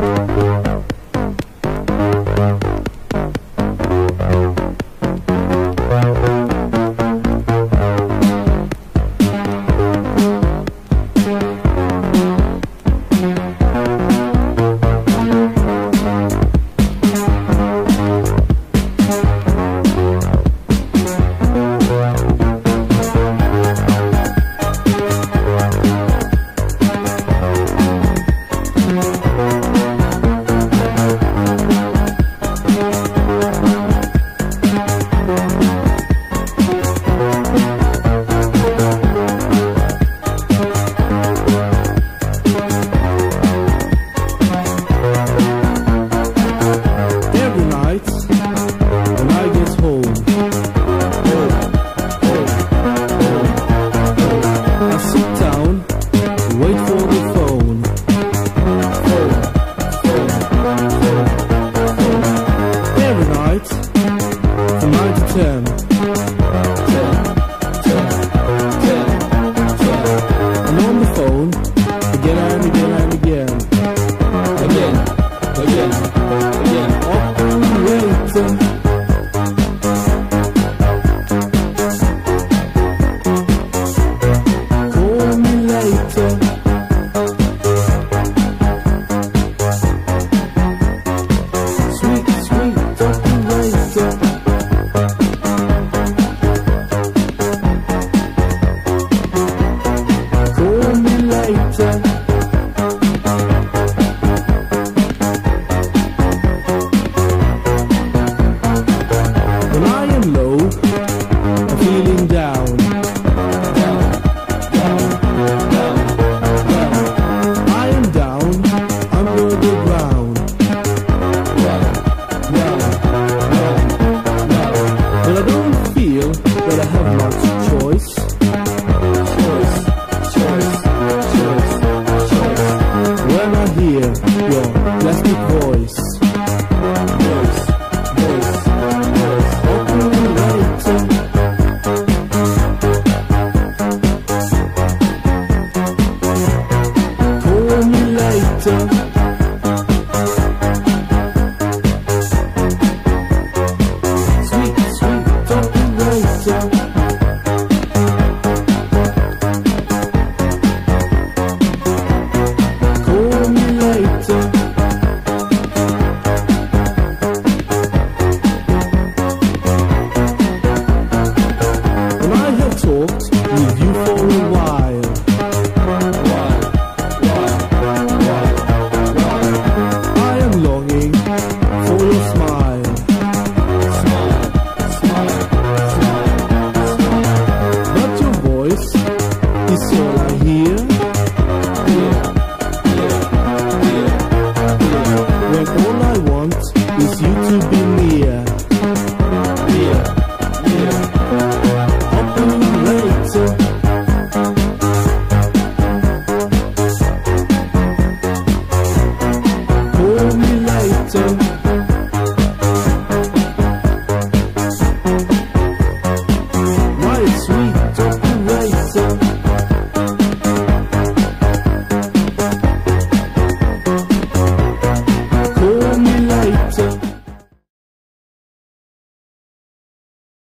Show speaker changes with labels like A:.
A: Música ten. ten, ten, ten and on the phone, lighter